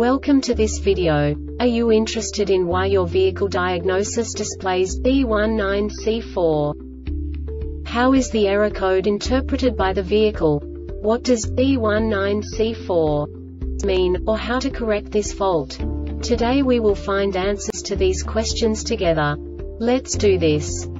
Welcome to this video. Are you interested in why your vehicle diagnosis displays B19C4? How is the error code interpreted by the vehicle? What does B19C4 mean, or how to correct this fault? Today we will find answers to these questions together. Let's do this.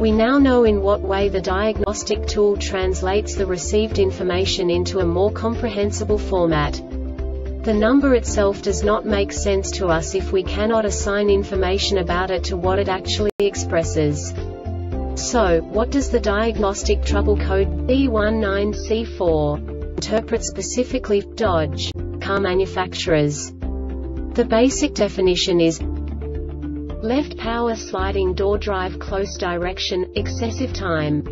We now know in what way the diagnostic tool translates the received information into a more comprehensible format. The number itself does not make sense to us if we cannot assign information about it to what it actually expresses. So, what does the diagnostic trouble code B19C4 interpret specifically Dodge car manufacturers? The basic definition is Left power sliding door drive close direction, excessive time.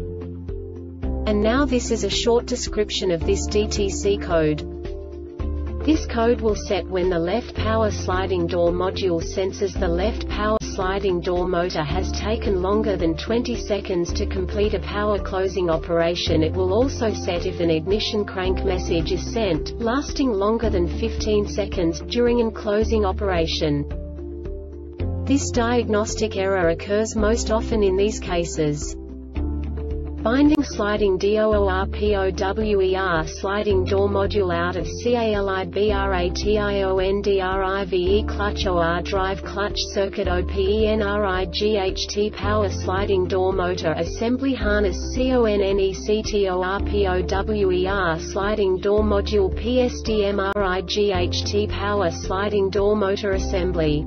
And now this is a short description of this DTC code. This code will set when the left power sliding door module senses the left power sliding door motor has taken longer than 20 seconds to complete a power closing operation it will also set if an ignition crank message is sent, lasting longer than 15 seconds, during an closing operation. This diagnostic error occurs most often in these cases. Binding sliding DOORPOWER sliding door module out of CALIBRATIONDRIVE clutch OR drive clutch circuit OPENRIGHT power sliding door motor assembly harness CONNECTORPOWER sliding door module PSDMRIGHT power sliding door motor assembly